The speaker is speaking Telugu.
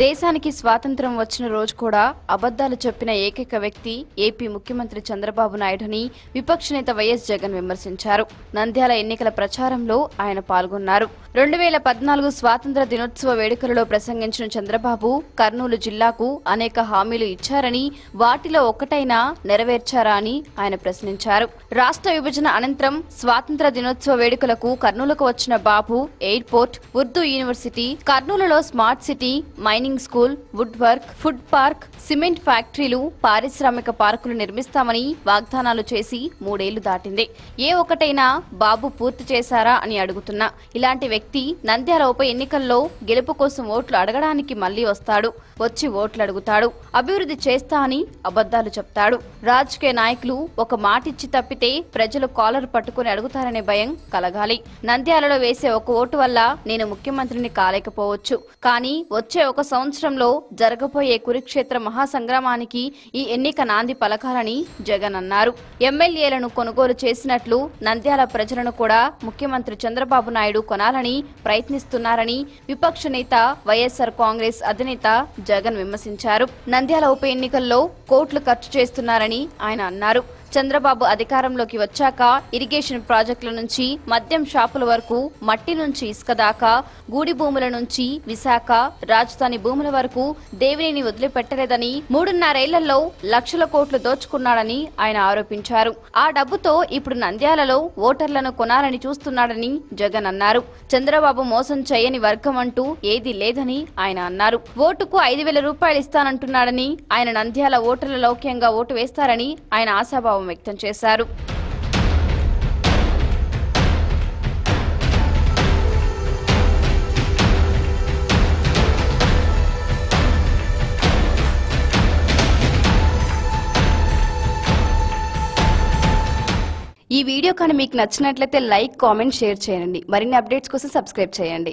దేశానికి స్వాతంత్రం వచ్చిన రోజు కూడా అబద్ధాలు చెప్పిన ఏకైక వ్యక్తి ఏపీ ముఖ్యమంత్రి చంద్రబాబు నాయుడని విపక్ష నేత వైఎస్ జగన్ విమర్శించారు. నంద్యాల ఎన్నికల ప్రచారంలో ఆయన పాల్గొన్నారు. రెండు వేల పద్నాలుగు స్వాతంత్ర దినోత్సవ వేడుకలలో ప్రసంగించిన చంద్రబాబు కర్నూలు జిల్లాకు అనేక హామీలు ఇచ్చారని వాటిలో ఒక్కటైనా నెరవేర్చారా అని ఆయన ప్రశ్నించారు. రాష్ట్ర విభజన అనంతరం స్వాతంత్ర దినోత్సవ వేడుకలకు కర్నూలుకు వచ్చిన బాబు ఎయిర్పోర్ట్ ఉర్దూ యూనివర్సిటీ కర్నూలులో smart city mining school wood work food park cement ఫ్యాక్టరీలు పారిశ్రామిక పార్కులు నిర్మిస్తామని వాగ్దానాలు చేసి మూడేళ్ళు దాటింది. ఏ ఒక్కటైనా బాబు పూర్తి చేశారా అని అడుగుతున్నా. ఇలాంటి వ్యక్తి నంద్యాల ఉప ఎన్నికల్లో గెలుపు కోసం ఓట్లు అడగడానికి మళ్ళీ వస్తాడు. వచ్చి ఓట్లు అడుగుతాడు. అభివృద్ధి చేస్తా అని అబద్ధాలు చెప్తాడు. రాజకీయ నాయకులు ఒక మాటిచ్చి తప్పితే ప్రజలు కాలర్ పట్టుకుని అడుగుతారనే భయం కలగాలి. నంద్యాలలో వేసే ఒక ఓటు వల్ల నేను ముఖ్యమంత్రిని కాలేకపోవచ్చు. కానీ వచ్చే ఒక సంవత్సరంలో జరగబోయే కురుక్షేత్ర మహాసంగ్రామానికి ఈ ఎన్నిక నాంది పలకాలని జగన్ అన్నారు. ఎమ్మెల్యేలను కొనుగోలు చేసినట్లు నంద్యాల ప్రజలను కూడా ముఖ్యమంత్రి చంద్రబాబు నాయుడు కొనాలని ప్రయత్నిస్తున్నారని విపక్ష నేత వైఎస్ఆర్ కాంగ్రెస్ అధినేత జగన్ విమర్శించారు. నంద్యాల ఉప ఎన్నికల్లో కోట్లు ఖర్చు చేస్తున్నారని ఆయన అన్నారు. చంద్రబాబు అధికారంలోకి వచ్చాక ఇరిగేషన్ ప్రాజెక్టుల నుంచి మద్యం షాపుల వరకు మట్టి నుంచి ఇసుక దాకా గూడి భూముల నుంచి విశాఖ రాజధాని భూముల వరకు దేవినేని వదిలిపెట్టలేదని మూడున్నరేళ్ళలో లక్షల కోట్లు దోచుకున్నాడని ఆయన ఆరోపించారు. ఆ డబ్బుతో ఇప్పుడు నంద్యాలలో ఓటర్లను కొనాలని చూస్తున్నాడని జగన్ అన్నారు. చంద్రబాబు మోసం చేయని వర్గం అంటూ ఏదీ లేదని ఆయన అన్నారు. ఓటుకు ఐదు వేల రూపాయలు ఇస్తానంటున్నాడని ఆయన నంద్యాల ఓటర్ల లౌక్యంగా ఓటు వేస్తారని ఆయన ఆశాభావం వ్యక్తం చేశారు. ఈ వీడియో కానీ మీకు నచ్చినట్లయితే లైక్ కామెంట్ షేర్ చేయండి. మరిన్ని అప్డేట్స్ కోసం సబ్స్క్రైబ్ చేయండి.